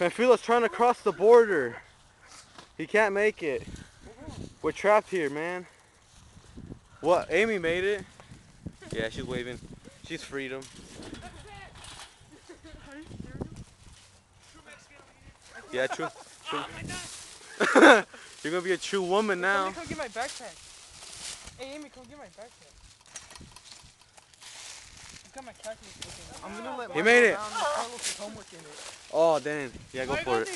Panfilo's trying to cross the border. He can't make it. We're trapped here, man. What? Amy made it. Yeah, she's waving. She's freedom. Yeah, true. true. You're gonna be a true woman now. Amy, come get my backpack. Hey, Amy, come get my backpack. I got my calculator. I'm gonna let He made it. down. Homework in it. Oh, damn. Yeah, go Why for it.